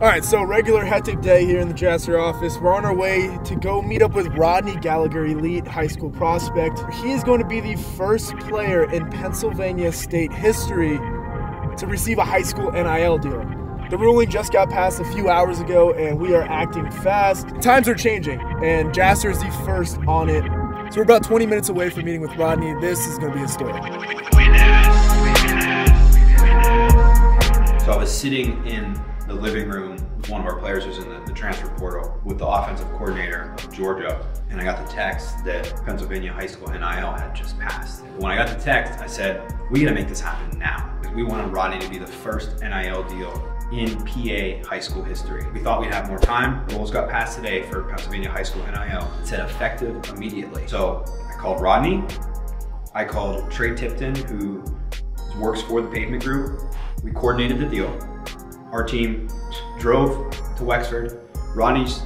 All right, so regular hectic day here in the Jaster office. We're on our way to go meet up with Rodney Gallagher, elite high school prospect. He is going to be the first player in Pennsylvania state history to receive a high school NIL deal. The ruling just got passed a few hours ago, and we are acting fast. Times are changing, and Jaster is the first on it. So we're about 20 minutes away from meeting with Rodney. This is going to be a story. Was sitting in the living room with one of our players who's in the, the, transfer portal with the offensive coordinator of Georgia, and I got the text that Pennsylvania high school NIL had just passed. When I got the text, I said, we gotta make this happen now. We wanted Rodney to be the first NIL deal in PA high school history. We thought we'd have more time. Rules got passed today for Pennsylvania high school NIL. It said effective immediately. So I called Rodney, I called Trey Tipton, who works for the Pavement Group. We coordinated the deal. Our team drove to Wexford. Ronnie's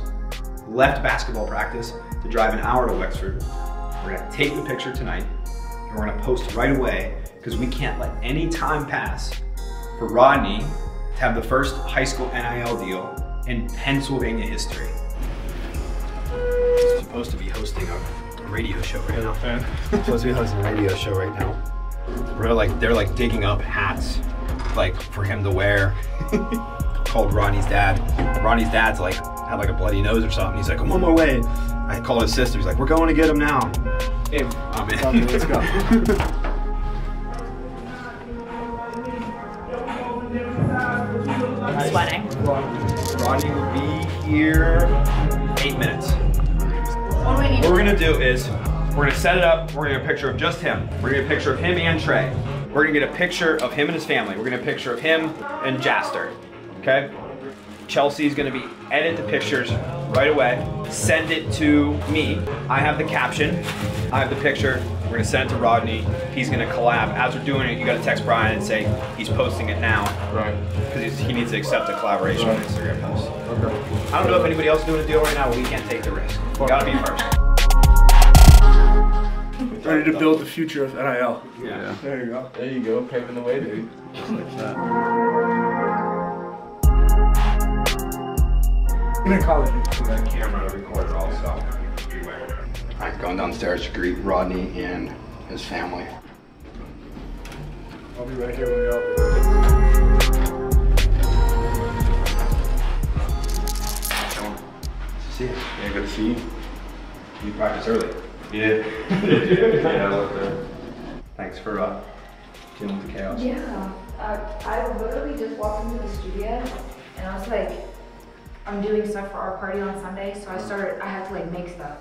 left basketball practice to drive an hour to Wexford. We're gonna take the picture tonight and we're gonna post right away because we can't let any time pass for Rodney to have the first high school NIL deal in Pennsylvania history. He's supposed to be hosting a radio show right now. supposed to be hosting a radio show right now. We're like, they're like digging up hats like for him to wear. called Ronnie's dad. Ronnie's dad's like had like a bloody nose or something. He's like, I'm on my way. I called his sister. He's like, we're going to get him now. Hey, I'm in. Let's go. I'm sweating. Ronnie will be here eight minutes. What do we need? What we're gonna do is we're gonna set it up. We're gonna get a picture of just him. We're gonna get a picture of him and Trey. We're gonna get a picture of him and his family. We're gonna get a picture of him and Jaster. Okay? Chelsea's gonna be edit the pictures right away, send it to me. I have the caption, I have the picture. We're gonna send it to Rodney. He's gonna collab. As we're doing it, you gotta text Brian and say he's posting it now. Right. Because he needs to accept a collaboration Right. on Instagram post. Okay. I don't know if anybody else is doing a deal right now, but we can't take the risk. We gotta be first. Ready to build the future of NIL. Yeah. There you go. There you go, paving the way, dude. Just like that. Even in college. We got camera to record it also. I'm going downstairs to greet Rodney and his family. I'll be right here when we go. See you. Yeah, good to see you. You practice early. Yeah. yeah, I look there. Thanks for uh, dealing with the chaos. Yeah, uh, I literally just walked into the studio and I was like, I'm doing stuff for our party on Sunday, so I started, I had to like make stuff.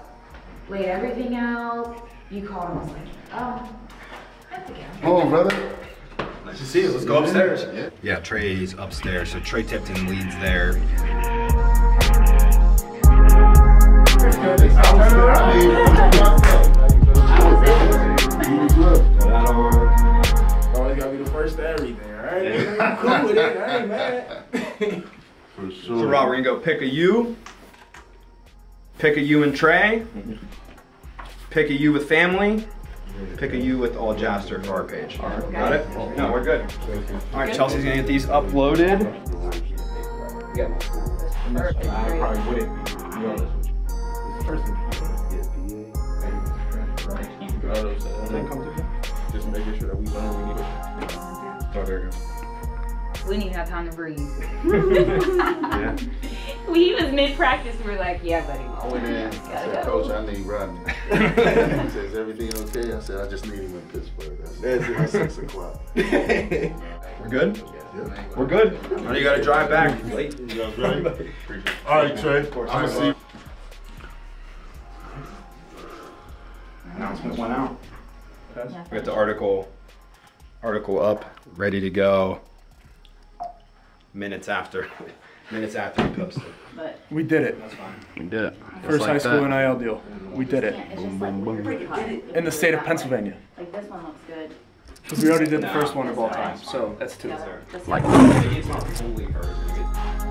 Laid everything out, you called and I was like, oh, I have to get 'em." Oh, brother. Nice to see you. Let's go upstairs. Yeah, Trey's upstairs. So Trey Tipton leads there. Mad. For So Rob, we're gonna go pick a U. Pick a U and Trey. Pick a U with family. Pick a U with all Jaster for our page. Got it? No, we're good. All right, Chelsea's gonna get these uploaded. I probably wouldn't be, to be honest with you. This person. Just making sure that we know we need it. Oh, there you go. We need to have time to breathe. Yeah. we was mid practice. We were like, yeah, buddy. I went in, I said, go. Coach, I need Rodney. he says, everything okay? I said, I just need him in Pittsburgh. That's it. At six o'clock. We're good? Yeah. We're good. I know you gotta drive back late. All right, Trey. I'm gonna see. Announcement went out. We got the article, article up, ready to go. Minutes after, minutes after we posted. But We did it. That's fine. We did it. First high school NIL deal. We did it. yeah, it's just like pretty hot. In the state of Pennsylvania. Like this one looks good. Because we already did the first one of all time, so that's two. Yeah, this Like- It's not fully hers.